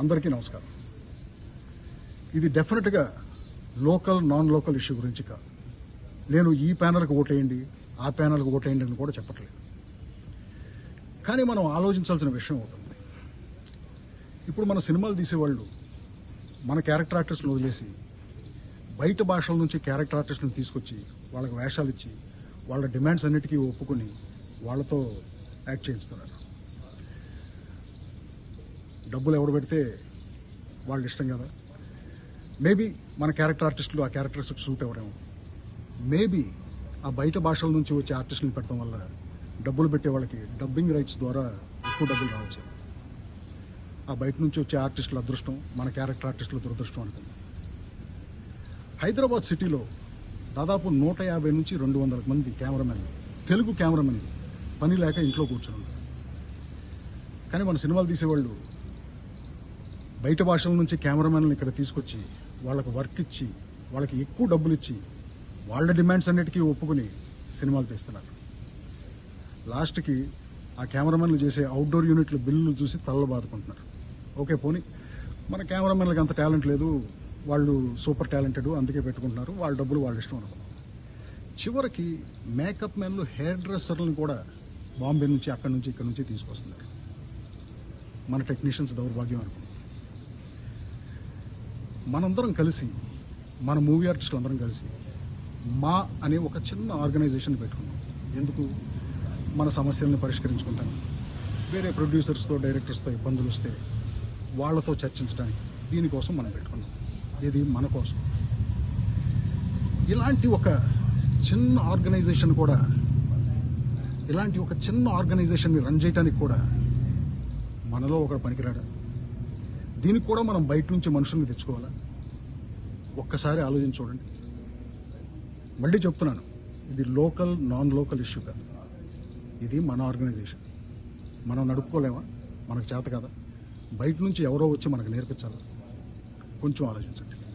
అందరికీ నమస్కారం. ఇది డెఫినెట్గా లోకల్ నాన్ లోకల్ ఇష్యూ గురించి కాదు. నేను ఈ ప్యానల్కి ఓటేయండి ఆ ప్యానల్కి ఓటేయండి అని కూడా చెప్పట్లేదు. కానీ మనం ఆలోచించాల్సిన విషయం ఒకటి ఇప్పుడు మన సినిమాలు తీసేవాళ్ళు మన క్యారెక్టర్ ఆర్టిస్ట్ని వదిలేసి బయట భాషల నుంచి క్యారెక్టర్ ఆర్టిస్ట్ని తీసుకొచ్చి వాళ్ళకి వేషాలు ఇచ్చి వాళ్ళ డిమాండ్స్ అన్నిటికీ ఒప్పుకొని వాళ్ళతో యాక్ట్ చేయిస్తున్నారు డబ్బులు ఎవడు పెడితే వాళ్ళ ఇష్టం కదా? మేబీ మన క్యారెక్టర్ ఆర్టిస్టులు ఆ క్యారెక్టర్స్కి సూట్ ఎవరేమో మేబీ ఆ బయట భాషల నుంచి వచ్చే ఆర్టిస్టులను పెట్టడం వల్ల డబ్బులు పెట్టే వాళ్ళకి డబ్బింగ్ రైట్స్ ద్వారా ఎక్కువ డబ్బులు రావచ్చు. ఆ బయట నుంచి వచ్చే ఆర్టిస్టుల అదృష్టం మన క్యారెక్టర్ ఆర్టిస్టుల దురదృష్టం అనుకుంది. హైదరాబాద్ సిటీలో దాదాపు నూట యాభై నుంచి రెండు వందల మంది కెమెరామెన్ తెలుగు కెమెరామెన్ పని లేక ఇంట్లో కూర్చుని కానీ మన సినిమాలు తీసేవాళ్ళు బయట భాషల నుంచి కెమెరామెన్లను ఇక్కడ తీసుకొచ్చి వాళ్ళకు వర్క్ ఇచ్చి వాళ్ళకి ఎక్కువ డబ్బులు ఇచ్చి వాళ్ళ డిమాండ్స్ అన్నిటికీ ఒప్పుకుని సినిమాలు తీస్తున్నారు. లాస్ట్కి ఆ కెమెరామెన్లు చేసే అవుట్డోర్ యూనిట్ల బిల్లులు చూసి తలలు బాదుకుంటున్నారు. ఓకే పోనీ. మన కెమెరామెన్లకు అంత టాలెంట్ లేదు. వాళ్ళు సూపర్ టాలెంటెడ్ అందుకే పెట్టుకుంటున్నారు. వాళ్ళ డబ్బులు వాళ్ళ ఇష్టం అనుకో. చివరికి మేకప్ మెన్లు హెయిర్ డ్రెస్సర్లను కూడా బాంబే నుంచి అక్కడి నుంచి ఇక్కడ నుంచి తీసుకొస్తున్నారు. మన టెక్నీషియన్స్ దౌర్భాగ్యం అనుకుంటున్నారు. మనందరం కలిసి మన మూవీ ఆర్టిస్టులు అందరం కలిసి మా అనే ఒక చిన్న ఆర్గనైజేషన్ పెట్టుకున్నాం. ఎందుకు? మన సమస్యలను పరిష్కరించుకుంటాం. వేరే ప్రొడ్యూసర్స్తో డైరెక్టర్స్తో ఇబ్బందులు వస్తే వాళ్ళతో చర్చించడానికి దీనికోసం మనం పెట్టుకున్నాం. ఇది మన కోసం. ఇలాంటి ఒక చిన్న ఆర్గనైజేషన్ కూడా ఇలాంటి ఒక చిన్న ఆర్గనైజేషన్ని రన్ చేయడానికి కూడా మనలో ఒకడు పనికిరాడా. దీనికి కూడా మనం బయట నుంచి మనుషుల్ని తెచ్చుకోవాలా? ఒక్కసారి ఆలోచించి చూడండి. మళ్ళీ చెప్తున్నాను ఇది లోకల్ నాన్ లోకల్ ఇష్యూ కాదు. ఇది మన ఆర్గనైజేషన్. మనం నడుపుకోలేమా? మనకు చేత కదా? బయట నుంచి ఎవరో వచ్చి మనకు నేర్పించాలి? కొంచెం ఆలోచించండి.